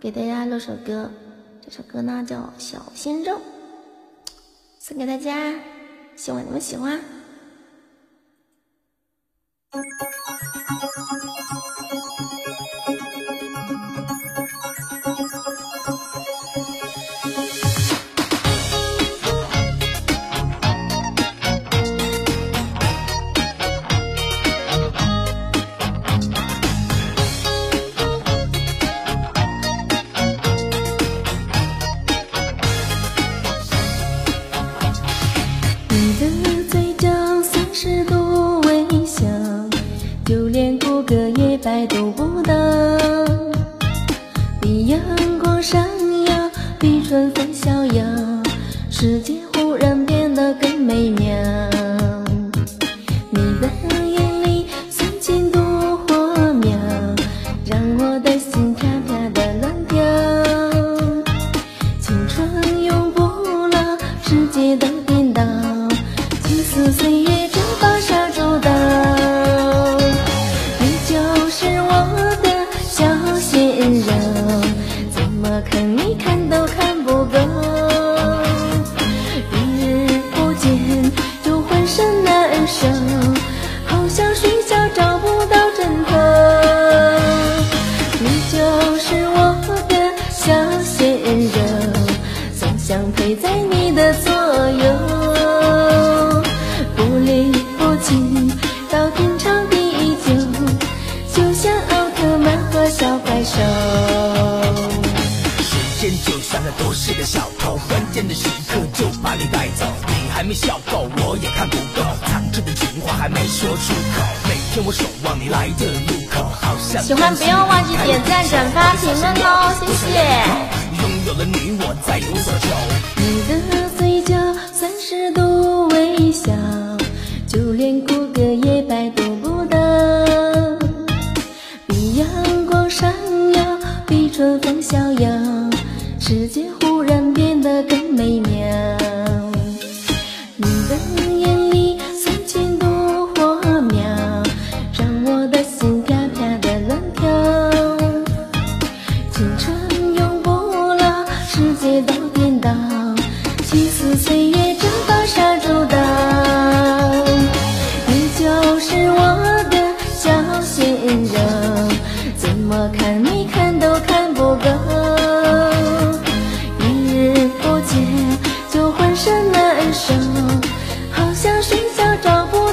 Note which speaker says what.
Speaker 1: 给大家录首歌，这首歌呢叫《小鲜肉》，送给大家，希望你们喜欢。歌也百度不到。比阳光闪耀，比春风逍遥，世界忽然变得更美妙。你的眼里酸情多火苗，让我的心跳跳的乱跳。青春永不老，世界都颠倒，青丝岁月小怪兽。
Speaker 2: 时间就像那都市的小偷，关键的时刻就把你带走。你还没笑够，我也看不够，藏着的情话还没说出口。每天我守望你来的路口，好像
Speaker 1: 喜欢不要忘记点赞、转发、评论哦，谢谢。
Speaker 2: 拥有了你，我再无所求。
Speaker 1: 你的嘴角三十度春风逍遥，世界忽然变得更美妙。你的眼里酸情多火苗，让我的心飘飘的乱跳。青春永不老，世界都颠倒，青丝岁月正放杀猪刀。你就是我的小鲜肉，怎么看难受，好想睡觉找不